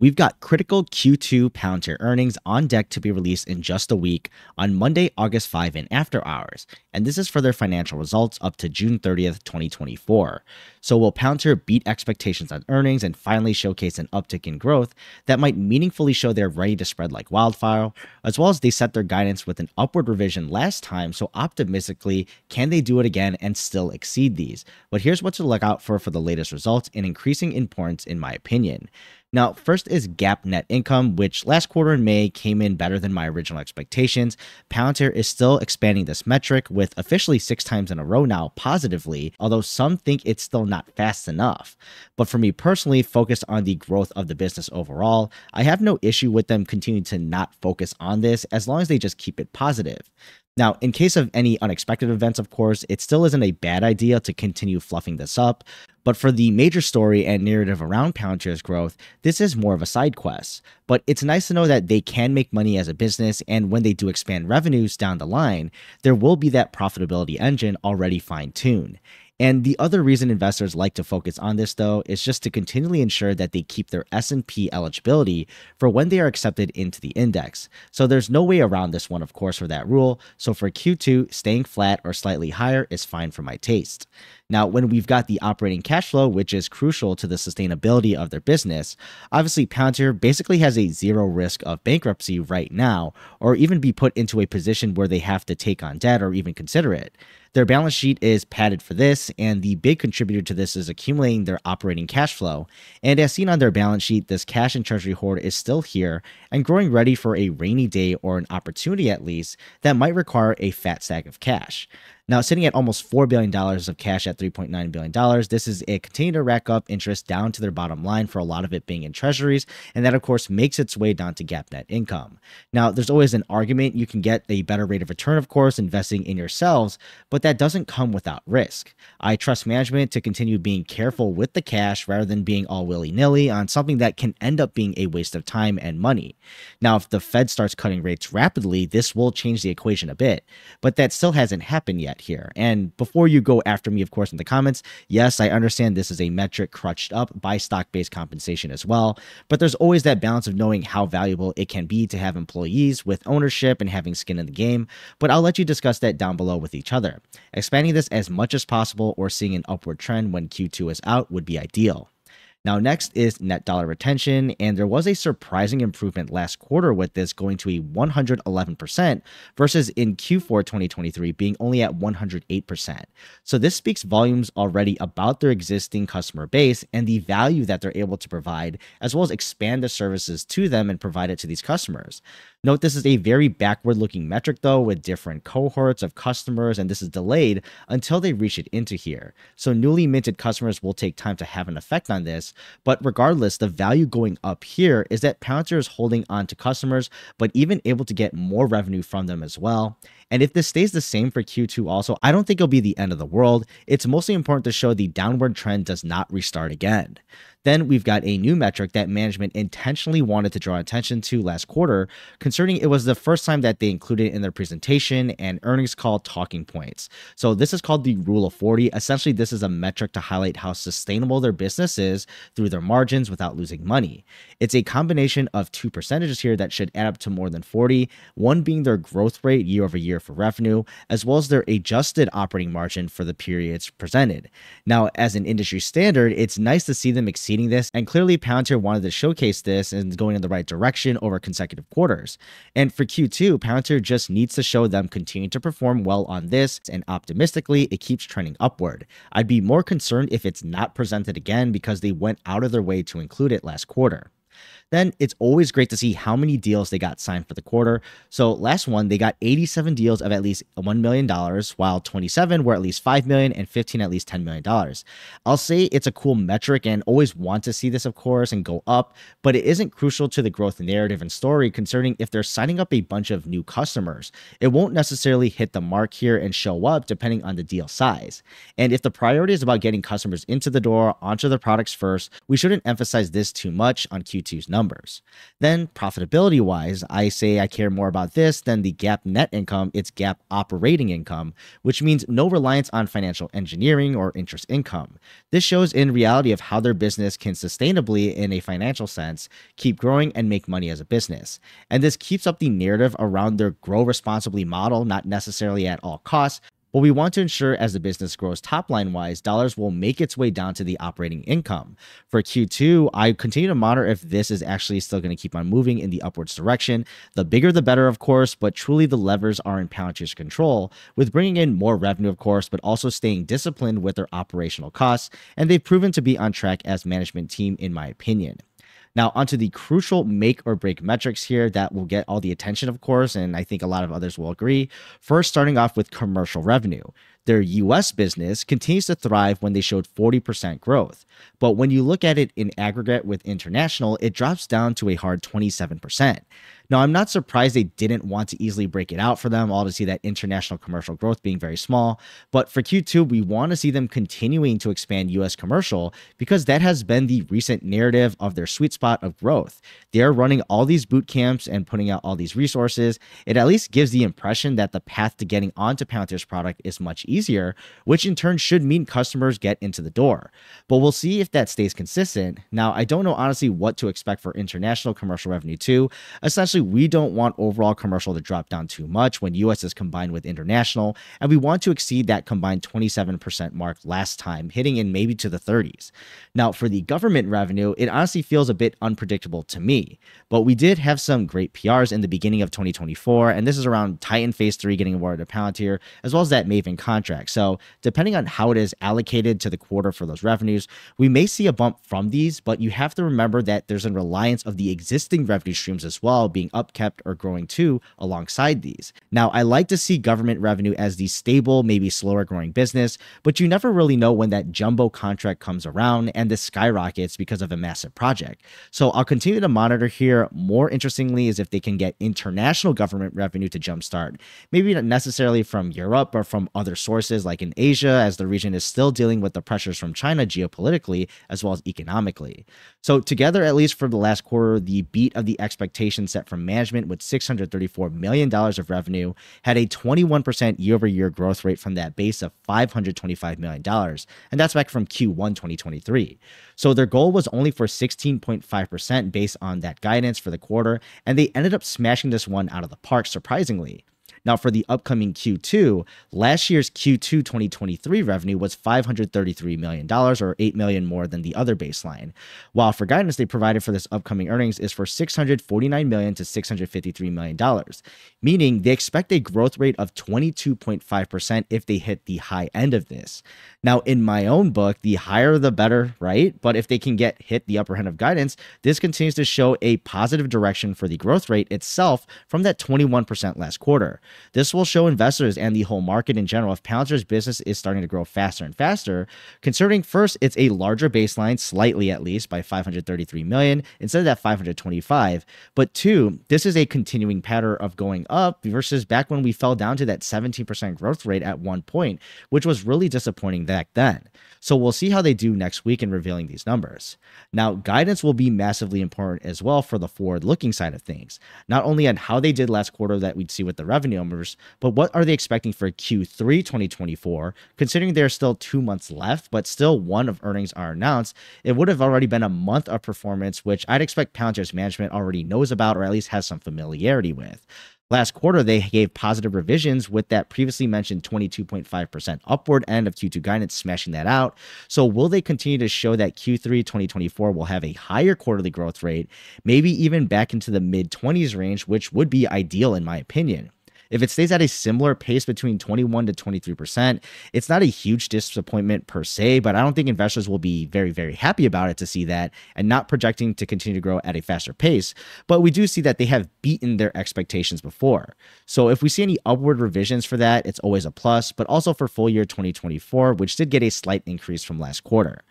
We've got critical Q2 Palantir earnings on deck to be released in just a week on Monday, August 5 in after hours, and this is for their financial results up to June 30th, 2024. So will Palantir beat expectations on earnings and finally showcase an uptick in growth that might meaningfully show they're ready to spread like wildfire, as well as they set their guidance with an upward revision last time, so optimistically, can they do it again and still exceed these? But here's what to look out for for the latest results and increasing importance in my opinion. Now, first is GAAP net income, which last quarter in May came in better than my original expectations. Palantir is still expanding this metric with officially six times in a row now positively, although some think it's still not fast enough. But for me personally, focused on the growth of the business overall, I have no issue with them continuing to not focus on this as long as they just keep it positive. Now, in case of any unexpected events, of course, it still isn't a bad idea to continue fluffing this up, but for the major story and narrative around Palantir's growth, this is more of a side quest. But it's nice to know that they can make money as a business, and when they do expand revenues down the line, there will be that profitability engine already fine tuned. And the other reason investors like to focus on this though is just to continually ensure that they keep their S&P eligibility for when they are accepted into the index. So there's no way around this one of course for that rule. So for Q2, staying flat or slightly higher is fine for my taste. Now, when we've got the operating cash flow, which is crucial to the sustainability of their business, obviously Palantir basically has a zero risk of bankruptcy right now, or even be put into a position where they have to take on debt or even consider it. Their balance sheet is padded for this, and the big contributor to this is accumulating their operating cash flow. And as seen on their balance sheet, this cash and treasury hoard is still here and growing ready for a rainy day or an opportunity at least that might require a fat stack of cash. Now, sitting at almost $4 billion of cash at $3.9 billion, this is a continue to rack up interest down to their bottom line for a lot of it being in treasuries. And that, of course, makes its way down to GAAP net income. Now, there's always an argument you can get a better rate of return, of course, investing in yourselves, but that doesn't come without risk. I trust management to continue being careful with the cash rather than being all willy nilly on something that can end up being a waste of time and money. Now, if the Fed starts cutting rates rapidly, this will change the equation a bit, but that still hasn't happened yet here. And before you go after me, of course, in the comments, yes, I understand this is a metric crutched up by stock based compensation as well. But there's always that balance of knowing how valuable it can be to have employees with ownership and having skin in the game. But I'll let you discuss that down below with each other. Expanding this as much as possible or seeing an upward trend when Q2 is out would be ideal. Now, next is net dollar retention, and there was a surprising improvement last quarter with this going to a 111% versus in Q4 2023 being only at 108%. So, this speaks volumes already about their existing customer base and the value that they're able to provide, as well as expand the services to them and provide it to these customers. Note this is a very backward looking metric though, with different cohorts of customers, and this is delayed until they reach it into here. So, newly minted customers will take time to have an effect on this but regardless, the value going up here is that Palantir is holding on to customers, but even able to get more revenue from them as well. And if this stays the same for Q2 also, I don't think it'll be the end of the world. It's mostly important to show the downward trend does not restart again. Then we've got a new metric that management intentionally wanted to draw attention to last quarter, concerning it was the first time that they included it in their presentation and earnings call talking points. So this is called the rule of 40. Essentially, this is a metric to highlight how sustainable their business is through their margins without losing money. It's a combination of two percentages here that should add up to more than 40, one being their growth rate year over year for revenue, as well as their adjusted operating margin for the periods presented. Now, as an industry standard, it's nice to see them exceeding this, and clearly Palantir wanted to showcase this and going in the right direction over consecutive quarters. And for Q2, Palantir just needs to show them continue to perform well on this, and optimistically, it keeps trending upward. I'd be more concerned if it's not presented again because they went out of their way to include it last quarter then it's always great to see how many deals they got signed for the quarter. So last one, they got 87 deals of at least $1 million, while 27 were at least $5 million and 15 at least $10 million. I'll say it's a cool metric and always want to see this, of course, and go up, but it isn't crucial to the growth narrative and story concerning if they're signing up a bunch of new customers. It won't necessarily hit the mark here and show up depending on the deal size. And if the priority is about getting customers into the door, onto the products first, we shouldn't emphasize this too much on Q2's numbers numbers. Then, profitability wise, I say I care more about this than the GAAP net income, it's GAAP operating income, which means no reliance on financial engineering or interest income. This shows in reality of how their business can sustainably, in a financial sense, keep growing and make money as a business. And this keeps up the narrative around their grow responsibly model, not necessarily at all costs, but we want to ensure as the business grows top line wise, dollars will make its way down to the operating income. For Q2, I continue to monitor if this is actually still going to keep on moving in the upwards direction. The bigger the better, of course, but truly the levers are in Palantir's control, with bringing in more revenue, of course, but also staying disciplined with their operational costs. And they've proven to be on track as management team, in my opinion. Now, onto the crucial make or break metrics here that will get all the attention, of course, and I think a lot of others will agree. First, starting off with commercial revenue. Their US business continues to thrive when they showed 40% growth. But when you look at it in aggregate with international, it drops down to a hard 27%. Now, I'm not surprised they didn't want to easily break it out for them all to see that international commercial growth being very small. But for Q2, we want to see them continuing to expand US commercial because that has been the recent narrative of their sweet spot of growth. They're running all these boot camps and putting out all these resources. It at least gives the impression that the path to getting onto Palantir's product is much easier, which in turn should mean customers get into the door. But we'll see if that stays consistent. Now, I don't know honestly what to expect for international commercial revenue too. Essentially, we don't want overall commercial to drop down too much when US is combined with international, and we want to exceed that combined 27% mark last time, hitting in maybe to the 30s. Now, for the government revenue, it honestly feels a bit unpredictable to me, but we did have some great PRs in the beginning of 2024, and this is around Titan Phase 3 getting awarded to Palantir, as well as that Maven contract. So, depending on how it is allocated to the quarter for those revenues, we may see a bump from these, but you have to remember that there's a reliance of the existing revenue streams as well being upkept or growing too alongside these. Now, I like to see government revenue as the stable, maybe slower growing business, but you never really know when that jumbo contract comes around and this skyrockets because of a massive project. So I'll continue to monitor here. More interestingly, is if they can get international government revenue to jumpstart, maybe not necessarily from Europe, but from other sources like in Asia, as the region is still dealing with the pressures from China geopolitically as well as economically. So, together, at least for the last quarter, the beat of the expectation set from management with $634 million of revenue had a 21% year over year growth rate from that base of $525 million. And that's back from Q1 2023. So their goal was only for 16.5% based on that guidance for the quarter. And they ended up smashing this one out of the park, surprisingly. Now, for the upcoming Q2, last year's Q2 2023 revenue was $533 million, or 8 million more than the other baseline. While for guidance they provided for this upcoming earnings is for 649 million to $653 million, meaning they expect a growth rate of 22.5% if they hit the high end of this. Now, in my own book, the higher the better, right? But if they can get hit the upper end of guidance, this continues to show a positive direction for the growth rate itself from that 21% last quarter. This will show investors and the whole market in general if Palantir's business is starting to grow faster and faster, considering first it's a larger baseline, slightly at least by 533 million instead of that 525, but two, this is a continuing pattern of going up versus back when we fell down to that 17% growth rate at one point, which was really disappointing back then. So we'll see how they do next week in revealing these numbers. Now, guidance will be massively important as well for the forward looking side of things, not only on how they did last quarter that we'd see with the revenue numbers, but what are they expecting for Q3 2024? Considering there's still two months left, but still one of earnings are announced, it would have already been a month of performance, which I'd expect Palantir's management already knows about or at least has some familiarity with. Last quarter, they gave positive revisions with that previously mentioned 22.5% upward end of Q2 guidance, smashing that out. So, will they continue to show that Q3 2024 will have a higher quarterly growth rate, maybe even back into the mid 20s range, which would be ideal in my opinion? If it stays at a similar pace between 21 to 23%, it's not a huge disappointment per se, but I don't think investors will be very, very happy about it to see that and not projecting to continue to grow at a faster pace. But we do see that they have beaten their expectations before. So if we see any upward revisions for that, it's always a plus, but also for full year 2024, which did get a slight increase from last quarter.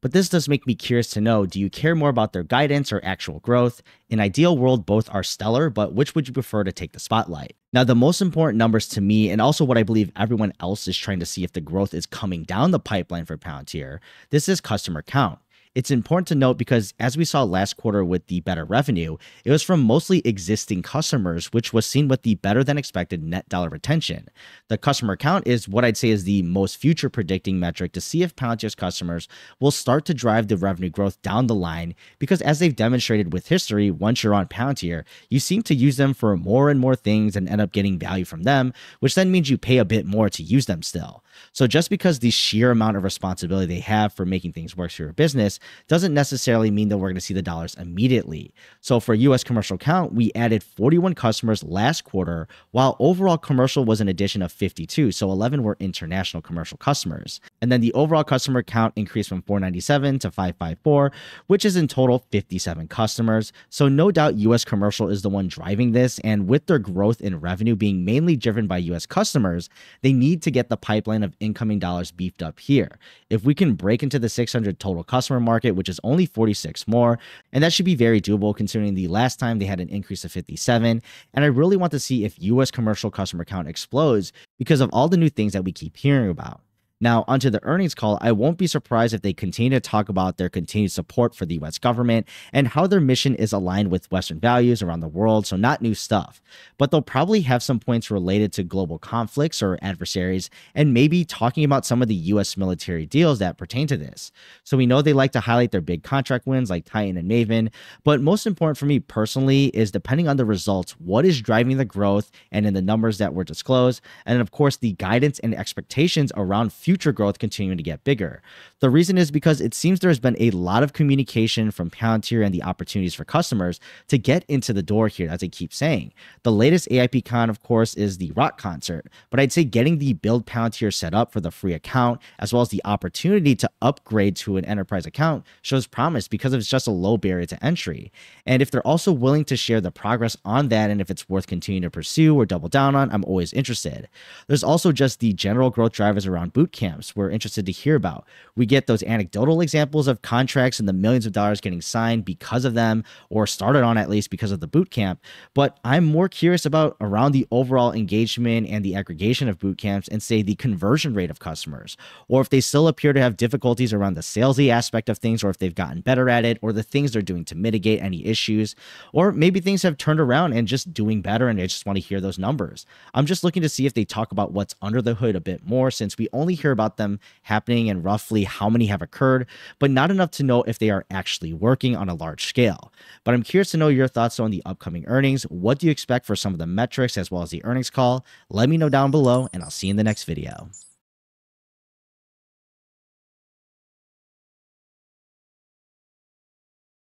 But this does make me curious to know do you care more about their guidance or actual growth? In ideal world, both are stellar, but which would you prefer to take the spotlight? Now, the most important numbers to me, and also what I believe everyone else is trying to see if the growth is coming down the pipeline for Palantir, this is customer count. It's important to note because as we saw last quarter with the better revenue, it was from mostly existing customers, which was seen with the better than expected net dollar retention. The customer count is what I'd say is the most future predicting metric to see if Palantir's customers will start to drive the revenue growth down the line because as they've demonstrated with history, once you're on Palantir, you seem to use them for more and more things and end up getting value from them, which then means you pay a bit more to use them still. So just because the sheer amount of responsibility they have for making things work for your business doesn't necessarily mean that we're going to see the dollars immediately. So for US commercial count, we added 41 customers last quarter, while overall commercial was an addition of 52. So 11 were international commercial customers. And then the overall customer count increased from 497 to 554, which is in total 57 customers. So no doubt US commercial is the one driving this. And with their growth in revenue being mainly driven by US customers, they need to get the pipeline of incoming dollars beefed up here. If we can break into the 600 total customer market, which is only 46 more, and that should be very doable considering the last time they had an increase of 57. And I really want to see if US commercial customer count explodes because of all the new things that we keep hearing about. Now, onto the earnings call, I won't be surprised if they continue to talk about their continued support for the US government and how their mission is aligned with Western values around the world, so not new stuff. But they'll probably have some points related to global conflicts or adversaries, and maybe talking about some of the US military deals that pertain to this. So we know they like to highlight their big contract wins like Titan and Maven, but most important for me personally is depending on the results, what is driving the growth and in the numbers that were disclosed, and of course, the guidance and expectations around future growth continuing to get bigger. The reason is because it seems there has been a lot of communication from Palantir and the opportunities for customers to get into the door here, as I keep saying. The latest AIPCon, of course, is the Rock concert, but I'd say getting the Build Palantir set up for the free account, as well as the opportunity to upgrade to an enterprise account, shows promise because it's just a low barrier to entry. And if they're also willing to share the progress on that and if it's worth continuing to pursue or double down on, I'm always interested. There's also just the general growth drivers around boot camps we're interested to hear about. We get those anecdotal examples of contracts and the millions of dollars getting signed because of them, or started on at least because of the boot camp. But I'm more curious about around the overall engagement and the aggregation of boot camps and say the conversion rate of customers, or if they still appear to have difficulties around the salesy aspect of things, or if they've gotten better at it, or the things they're doing to mitigate any issues, or maybe things have turned around and just doing better and I just want to hear those numbers. I'm just looking to see if they talk about what's under the hood a bit more since we only hear about them happening and roughly how many have occurred, but not enough to know if they are actually working on a large scale. But I'm curious to know your thoughts on the upcoming earnings. What do you expect for some of the metrics as well as the earnings call? Let me know down below, and I'll see you in the next video.